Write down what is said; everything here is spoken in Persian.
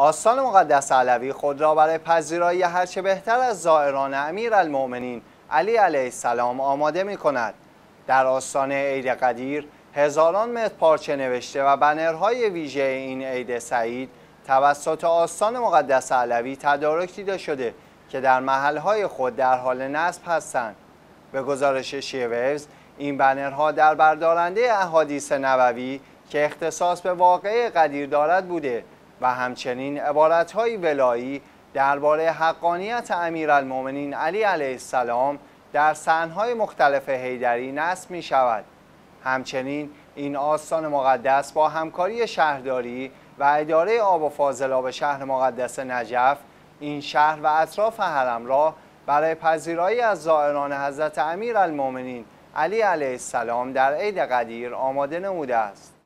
آستان مقدس علوی خود را برای پذیرایی هرچه بهتر از زائران امیر المؤمنین علی علیه السلام آماده می کند. در آستان عید قدیر هزاران متر پارچه نوشته و بنرهای ویژه این عید سعید توسط آستان مقدس علوی تدارک دیده شده که در محلهای خود در حال نصب هستند. به گزارش شیوز این بنرها در بردارنده احادیث نبوی که اختصاص به واقعه قدیر دارد بوده و همچنین عبارتهای ولایی درباره حقانیت امیرالمؤمنین علی علیه السلام در سنهای مختلف هیدری نصب می شود. همچنین این آستان مقدس با همکاری شهرداری و اداره آب و فاضلاب شهر مقدس نجف این شهر و اطراف حرم را برای پذیرایی از زائران حضرت امیر المومنین علی علیه السلام در عید قدیر آماده نموده است.